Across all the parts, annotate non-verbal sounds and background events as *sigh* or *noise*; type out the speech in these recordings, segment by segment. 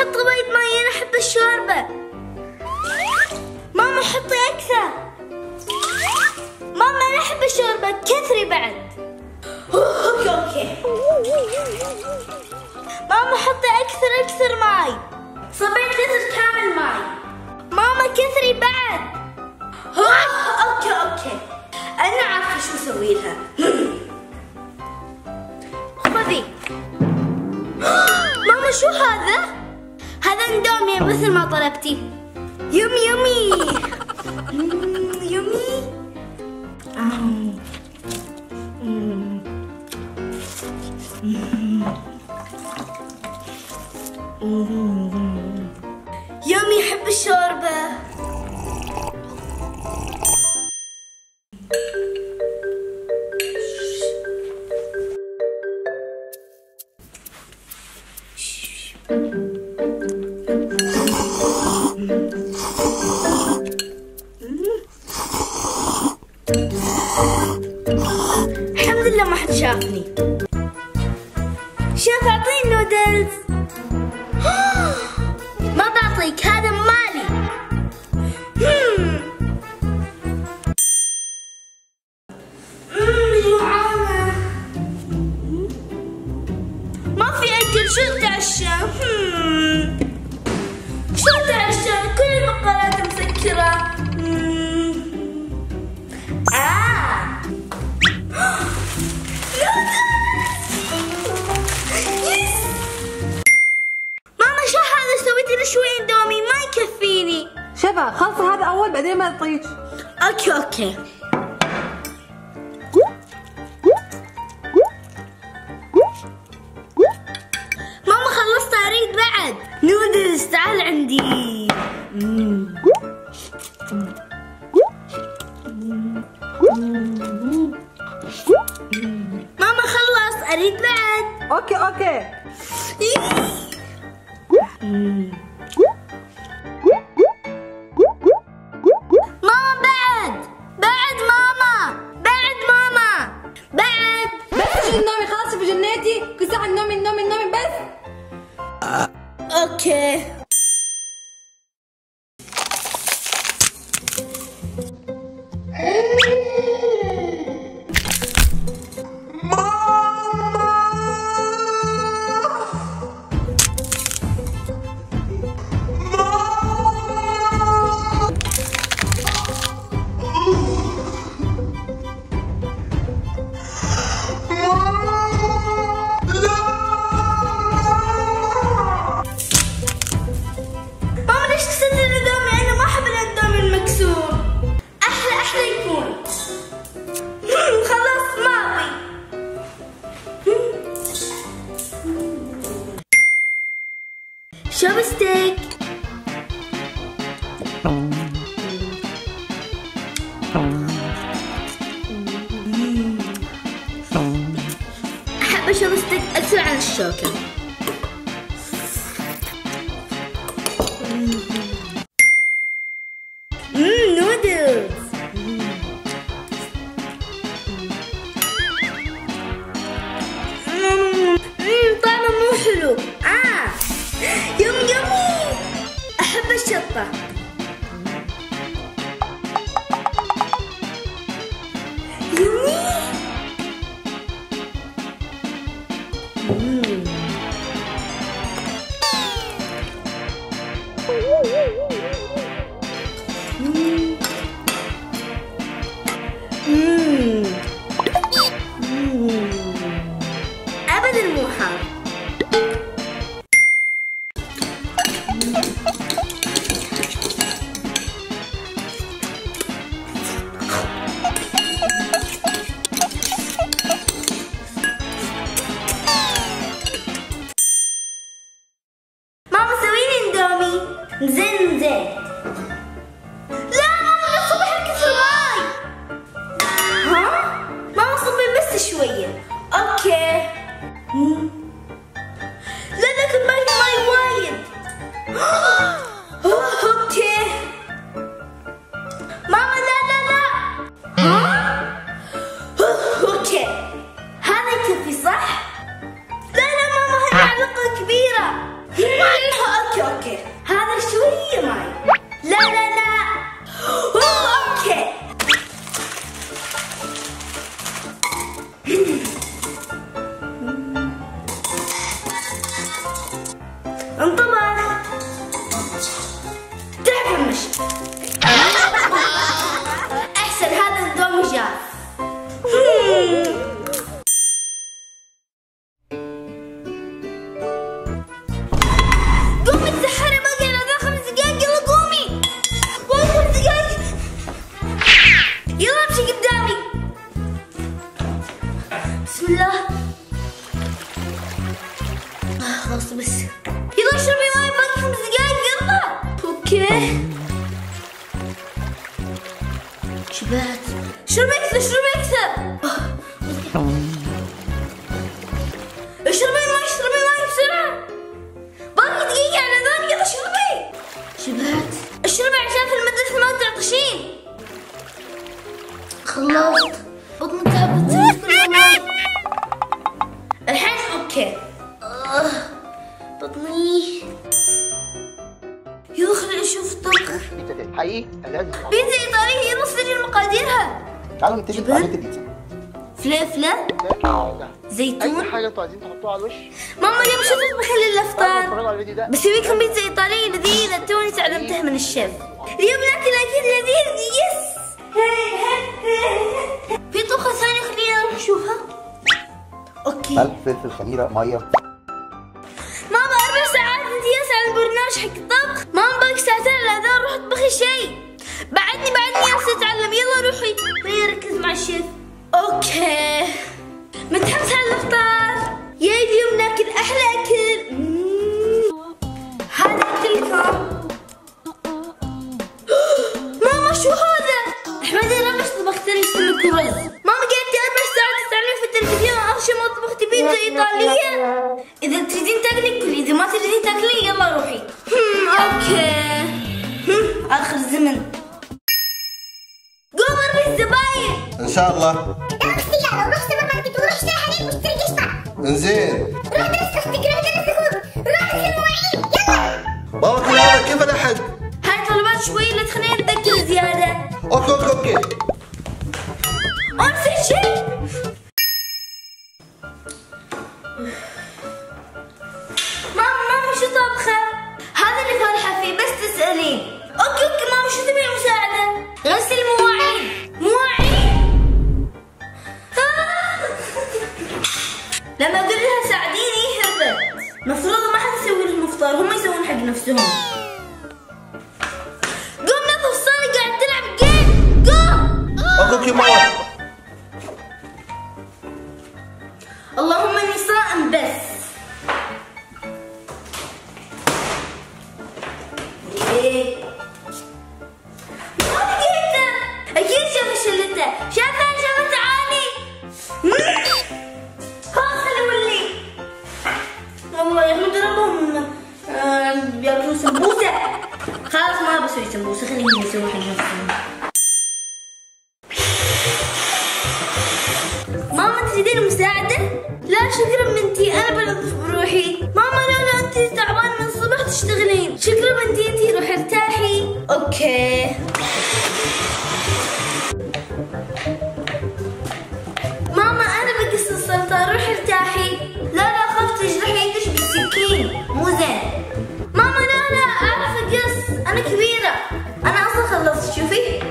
حط وايد ماي أنا أحب الشوربة. ماما حطي أكثر. ماما أنا أحب الشوربة كثري بعد. Okay. Okay ماما حطي أكثر أكثر ماي. صبيت لتر كامل ماي اندومي مثل ما طلبتي. يومي يومي مم، يومي شافني. شوف أعطيني نودلز. *gasps* ما بعطيك هذا مالي. ما في أكل. شو اتعشى. شو اتعشى كل المقالات مسكرة. شفا خلصي هذا أول بعدين ما تعطيك okay okay. ماما خلصت أريد بعد. نودلز تعال عندي. مم. ماما خلص أريد بعد. Okay okay. ماما أحب أشوف ستيك أكثر عن الشوكة. اندومي زين انطبخ تعرف المشي احسن هذا الدوم جاف قومي تسحري باقي على خمس دقايق يلا قومي. باقي خمس دقايق. يلا امشي قدامي. بسم الله. آه، خلاص بس. اشربي أكثر اشربي أكثر جبن؟ على البيتزا فلفلة زيتون. أي حاجة أنتوا عايزين تحطوها على الوش. ماما اليوم شو تطبخ لي تعالوا الافطار اتفرجوا على الفيديو ده. بسوي لكم بيتزا ايطاليه لذيذه توني تعلمتها من الشيف اليوم نأكل اكل لذيذ yes. في طبخة ثانية خلينا نروح نشوفها. Okay. ملح فلفل خميره مية. ماما أربع ساعات. أنت ياس على البرنامج حق الطبخ. الشيف okay. متحمس على الافطار يا اليوم ناكل أحلى أكل. هذا اكلكم *gasps* ماما شو هذا؟ احمد أنا مش طبخت لي سمك ورز ماما قعدتي أربع ساعات تستعملين في التلفزيون. اخر شيء ما طبختي بيتزا إيطالية. إذا تريدين تاكلي كلي إذا ما تريدين تاكلي يلا روحي. Okay. آخر زمن. ان شاء الله روح سيارة وروح سوبر ماركت وروح اشتري حليب واشتري قشطة إنزين. روح درس أختك روح درس أخوك روح اغسل المواعين يلا. بابا كل هذا كيف الحق لما أقول لها ساعديني هربت مفروض ما حد يسوي لهم إفطار هم يسوون حق نفسهم. Okay ماما أنا بقص السلطة روحي ارتاحي. لا لا خفت تجرحي يدش بالسكين. مو زين. ماما لا لا أعرف أقص أنا كبيرة. أنا أصلا خلصت شوفي.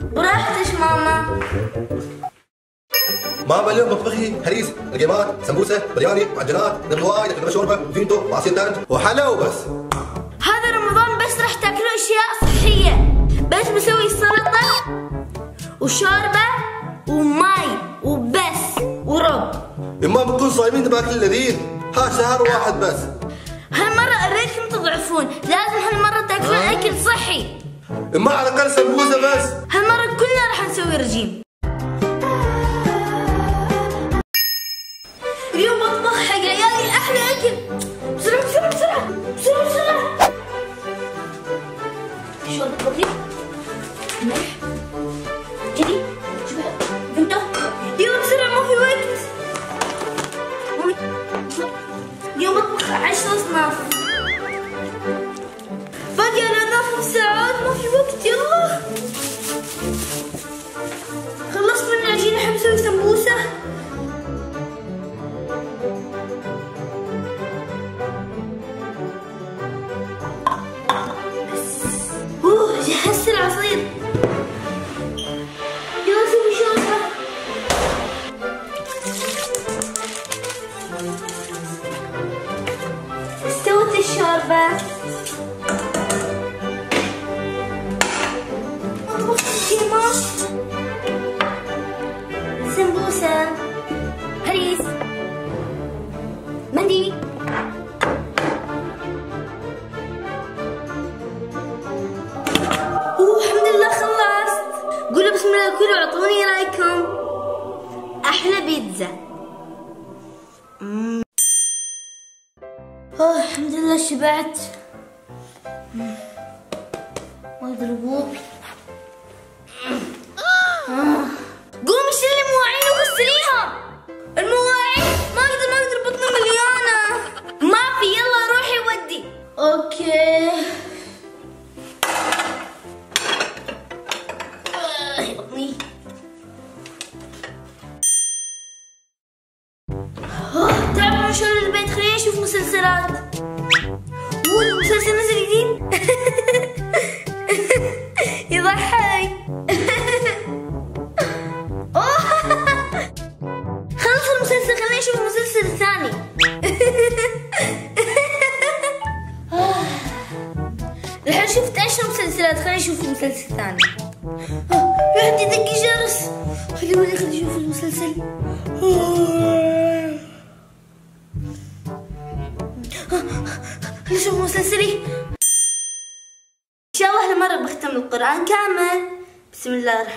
براحتك ماما. ماما اليوم بطبخي هريس القيمات سمبوسة برياني معجنات نبواي لكن شوربة. فيمتو وعصير ثلج وحلا وبس بسوي سلطة وشوربة وماي وبس ورب. إما بنكون صايمين باكل لذيذ ها شهر واحد بس. هالمرة أريدكم تضعفون لازم هالمرة تاكلون أكل صحي. إما على الاقل سمبوسه بس. هالمرة كلنا راح نسوي رجيم. ملح أوه الحمد لله شبعت. ما آه. قومي شيلي المواعين وغسليها. المواعين؟ ما أقدر ما أقدر بطني مليانة. ما في يلا روحي ودي. أوكي. بطني. أشوف مسلسلات مو المسلسل نزل جديد يضحك. خلص المسلسل خليني أشوف المسلسل الثاني الحين شفت عشر مسلسلات خليني أشوف المسلسل الثاني حد يدق جرس خلي ولي خلي أشوف المسلسل ان